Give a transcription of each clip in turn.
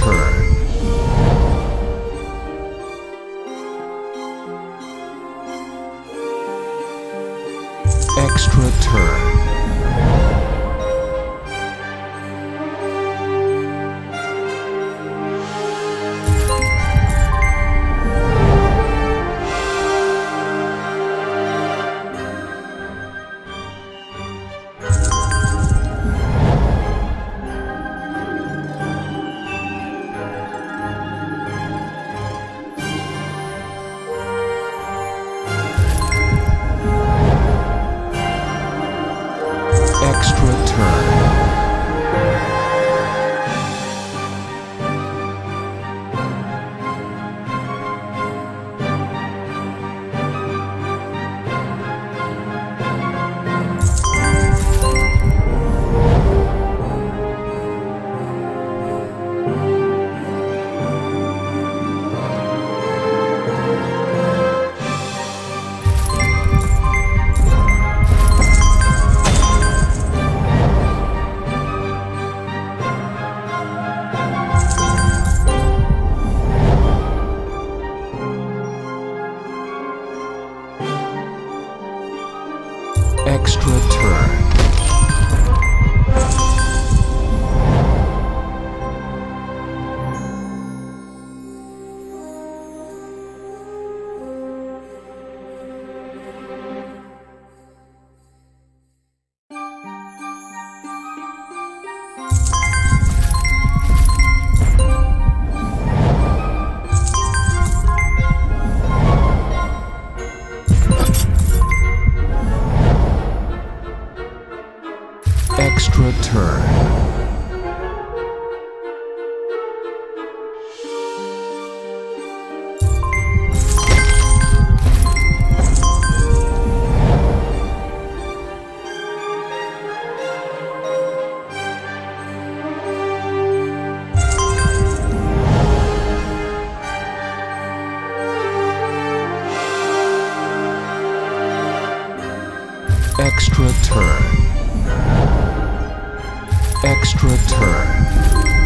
return. Extra turn. Extra turn. Extra turn.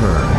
return.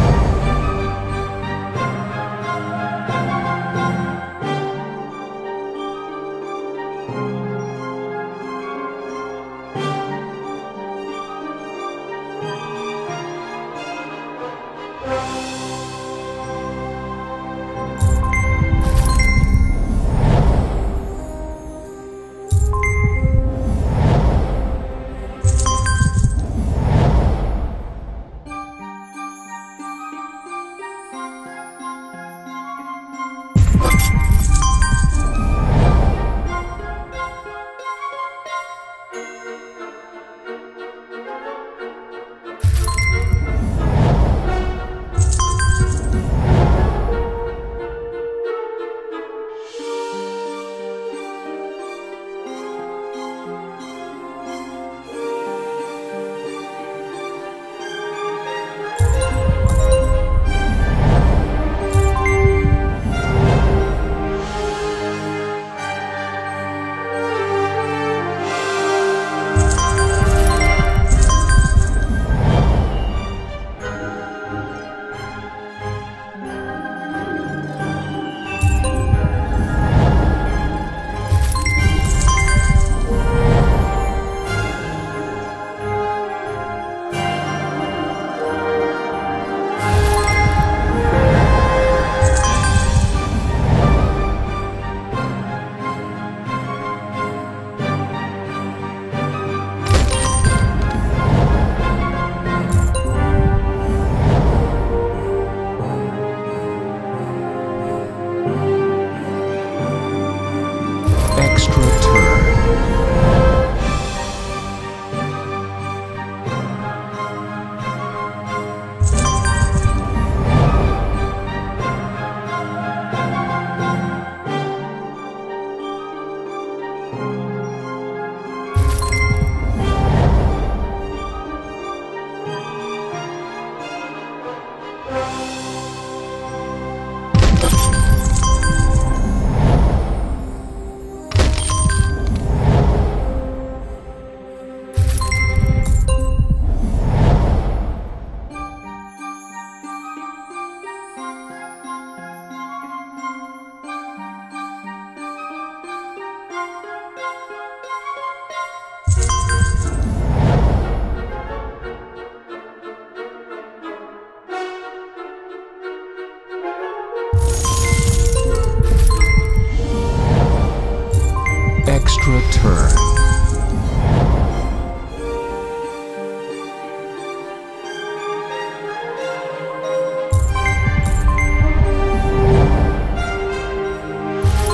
return.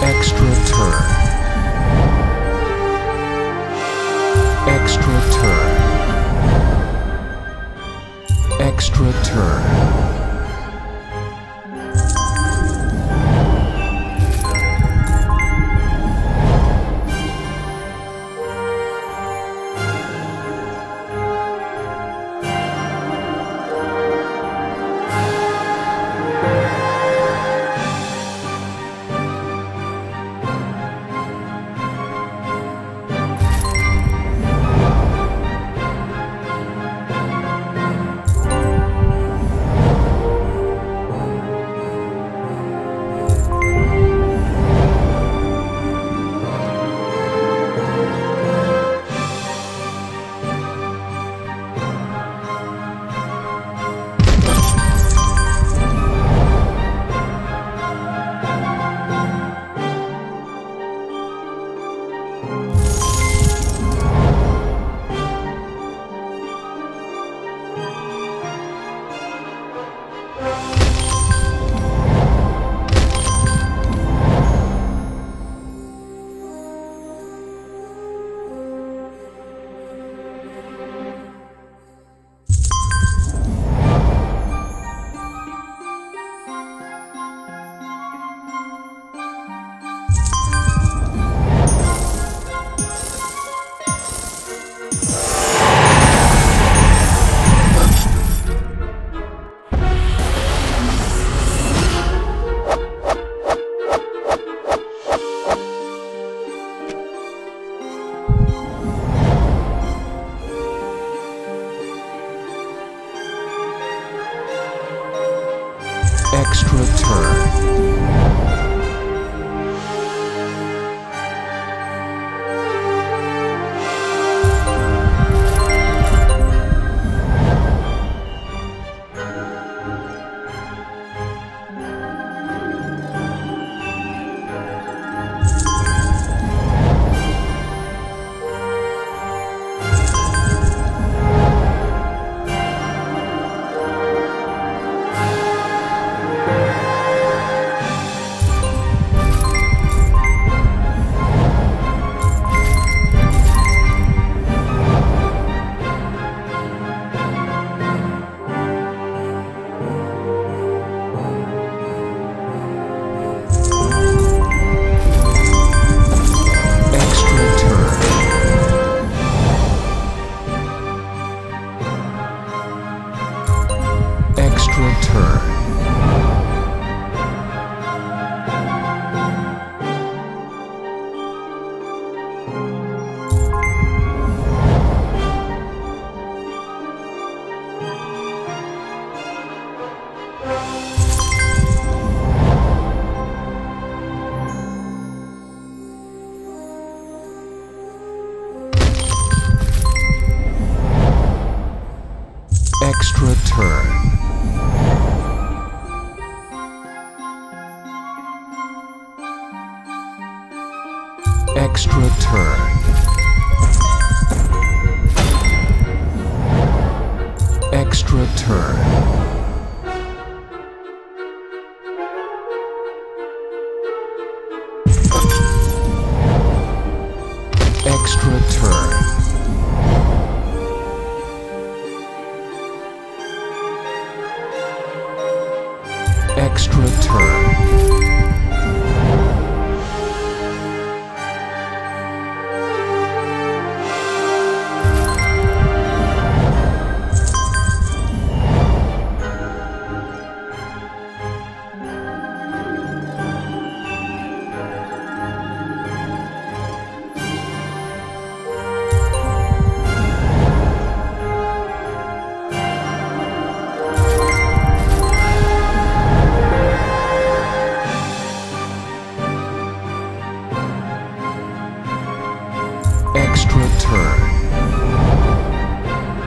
Extra turn. Extra turn. Extra turn. Turn. Extra turn. Extra turn. Extra turn.